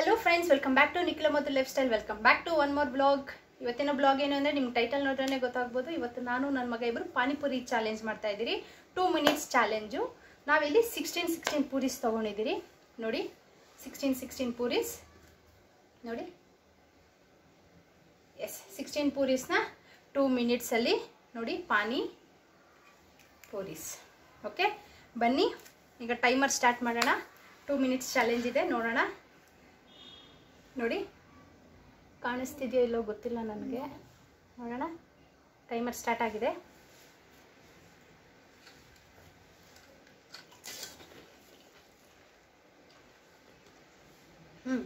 Hello friends welcome back to Nikhila ಮತ್ತು lifestyle welcome back to one more blog ಇವತ್ತಿನ blog ಏನು ಅಂದರೆ ನಿಮ್ಗೆ ಟೈಟಲ್ ನೋಡ್ರೆ ಗೊತ್ತಾಗ್ಬೋದು. ಇವತ್ತು ನಾನು ನನ್ನ ಮಗ ಇಬ್ಬರು ಪಾನಿಪುರಿ ಚಾಲೆಂಜ್ ಮಾಡ್ತಾ ಇದ್ದೀರಿ. ಟೂ ಮಿನಿಟ್ಸ್ ಚಾಲೆಂಜು ನಾವಿಲ್ಲಿ ಸಿಕ್ಸ್ಟೀನ್ ಸಿಕ್ಸ್ಟೀನ್ ಪೂರಿಸ್ ತೊಗೊಂಡಿದ್ದೀರಿ. ನೋಡಿ ಸಿಕ್ಸ್ಟೀನ್ ಸಿಕ್ಸ್ಟೀನ್ ಪೂರಿಸ್. ನೋಡಿ. ಎಸ್ ಸಿಕ್ಸ್ಟೀನ್ ಪೂರೀಸ್ನ ಟೂ ಮಿನಿಟ್ಸಲ್ಲಿ ನೋಡಿ ಪಾನಿ ಪೂರಿಸ್. ಓಕೆ ಬನ್ನಿ, ಈಗ ಟೈಮರ್ ಸ್ಟಾರ್ಟ್ ಮಾಡೋಣ. ಟೂ ಮಿನಿಟ್ಸ್ ಚಾಲೆಂಜ್ ಇದೆ, ನೋಡೋಣ. ನೋಡಿ ಕಾಣಿಸ್ತಿದೆಯೋ ಇಲ್ಲೋ ಗೊತ್ತಿಲ್ಲ ನನಗೆ. ನೋಡೋಣ ಟೈಮರ್ ಸ್ಟಾರ್ಟ್ ಆಗಿದೆ. ಹ್ಞೂ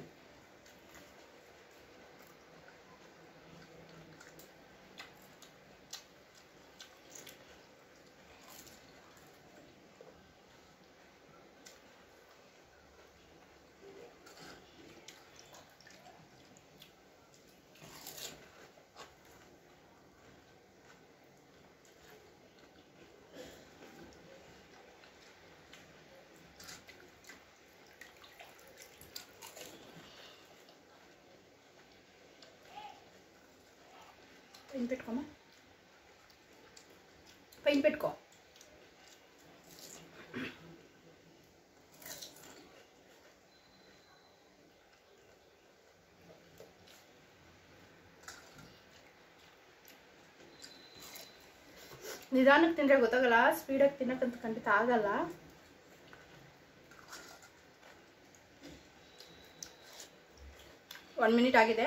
ಪೈನ್ ಪೆಟ್ಕೊಮ್ಮ. ಪೈನ್ ಪೆಟ್ಕೊ. ನಿಧಾನಕ್ಕೆ ತಿಂದ್ರೆ ಗೊತ್ತಾಗಲ್ಲ ಸ್ಪೀಡಾಗಿ ತಿನ್ನಕ್ಕಂತ ಖಂಡಿತ ಆಗಲ್ಲ. ಒನ್ ಮಿನಿಟ್ ಆಗಿದೆ.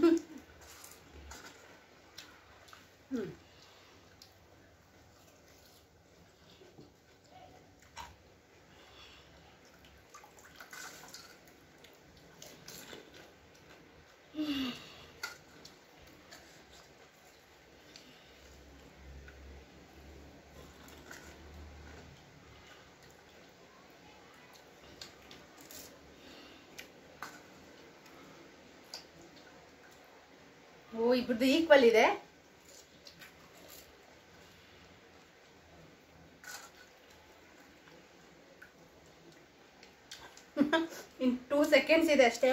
ಓ ಇಬ್ರದ್ದು ಈಕ್ವಲ್ ಇದೆ. ಇನ್ ಟೂ ಸೆಕೆಂಡ್ಸ್ ಇದೆ ಅಷ್ಟೇ.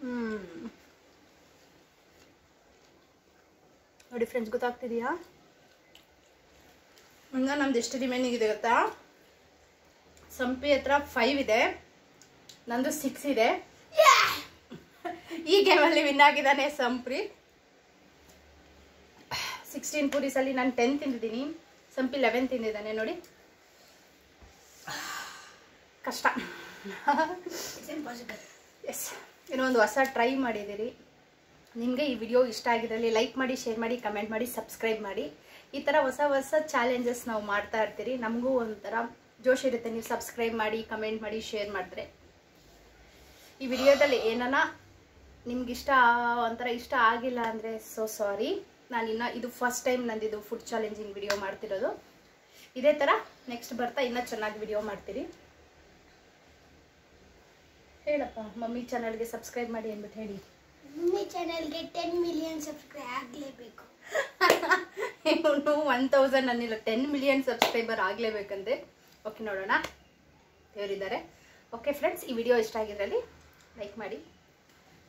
ಹ್ಮ್. ನೋಡಿ ಫ್ರೆಂಡ್ಸ್ ಗೊತ್ತಾಗ್ತಿದೆಯಾ? ಹಂಗ ನಮ್ದು ಎಷ್ಟು ರಿಮೈನಿಂಗ್ ಇದೆ ಗೊತ್ತಾ? ಸಂಪಿ ಹತ್ರ ಫೈವ್ ಇದೆ. ನಂದು ಸಿಕ್ಸ್ ಇದೆ. ಈ ಗೇಮಲ್ಲಿ ವಿನ್ ಆಗಿದ್ದಾನೆ ಸಂಪ್ರೀತ್ ಸಿಕ್ಸ್ಟೀನ್ ಪೂರೀಸಲ್ಲಿ ನಾನು ಟೆನ್ ತಿಂದಿದ್ದೀನಿ. ಸಂಪಿ ಲೆವೆನ್ ತಿಂದಿದ್ದಾನೆ ನೋಡಿ. ಕಷ್ಟ. ಎಸ್ ಏನೋ ಒಂದು ಹೊಸ ಟ್ರೈ ಮಾಡಿದ್ದೀರಿ. ನಿಮಗೆ ಈ ವಿಡಿಯೋ ಇಷ್ಟ ಆಗಿದ್ದಲ್ಲಿ ಲೈಕ್ ಮಾಡಿ ಶೇರ್ ಮಾಡಿ ಕಮೆಂಟ್ ಮಾಡಿ ಸಬ್ಸ್ಕ್ರೈಬ್ ಮಾಡಿ. ಈ ಥರ ಹೊಸ ಹೊಸ ಚಾಲೆಂಜಸ್ ನಾವು ಮಾಡ್ತಾ ಇರ್ತೀರಿ. ನಮಗೂ ಒಂಥರ ಜೋಶ್ ಇರುತ್ತೆ. ನೀವು ಸಬ್ಸ್ಕ್ರೈಬ್ ಮಾಡಿ ಕಮೆಂಟ್ ಮಾಡಿ ಶೇರ್ ಮಾಡಿದ್ರೆ. ಈ ವಿಡಿಯೋದಲ್ಲಿ ಏನನ ನಿಮ್ಗೆ ಇಷ್ಟ ಒಂಥರ ಇಷ್ಟ ಆಗಿಲ್ಲ ಅಂದರೆ ಸೊ ಸಾರಿ ನಾನು ಇನ್ನು ಇದು ಫಸ್ಟ್ ಟೈಮ್ ನಂದಿದು ಫುಡ್ ಚಾಲೆಂಜಿಂಗ್ ವಿಡಿಯೋ ಮಾಡ್ತಿರೋದು. ಇದೇ ಥರ ನೆಕ್ಸ್ಟ್ ಬರ್ತಾ ಇನ್ನೂ ಚೆನ್ನಾಗಿ ವಿಡಿಯೋ ಮಾಡ್ತೀರಿ. ಹೇಳಪ್ಪ ಮಮ್ಮಿ ಚಾನಲ್ಗೆ ಸಬ್ಸ್ಕ್ರೈಬ್ ಮಾಡಿ ಅಂದ್ಬಿಟ್ಟು ಹೇಳಿ. ಮಮ್ಮಿ ಚಾನಲ್ಗೆ ಟೆನ್ ಮಿಲಿಯನ್ ಸಬ್ಸ್ಕ್ರೈಬ್ ಆಗಲೇಬೇಕು. ಇವನು ಒನ್ ತೌಸಂಡ್ ಅನ್ನಿಲ್ಲ ಟೆನ್ ಮಿಲಿಯನ್ ಸಬ್ಸ್ಕ್ರೈಬರ್ ಆಗಲೇಬೇಕಂತೆ. ಓಕೆ ನೋಡೋಣ. ದೇವರಿದ್ದಾರೆ. ಓಕೆ ಫ್ರೆಂಡ್ಸ್ ಈ ವಿಡಿಯೋ ಇಷ್ಟ ಆಗಿದ್ರಲ್ಲಿ ಲೈಕ್ ಮಾಡಿ.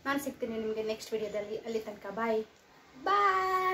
ನಾನು ಸಿಗ್ತೀನಿ ನಿಮಗೆ ನೆಕ್ಸ್ಟ್ ವಿಡಿಯೋದಲ್ಲಿ ಅಲ್ಲಿ ತನಕ ಬಾಯ್ ಬಾಯ್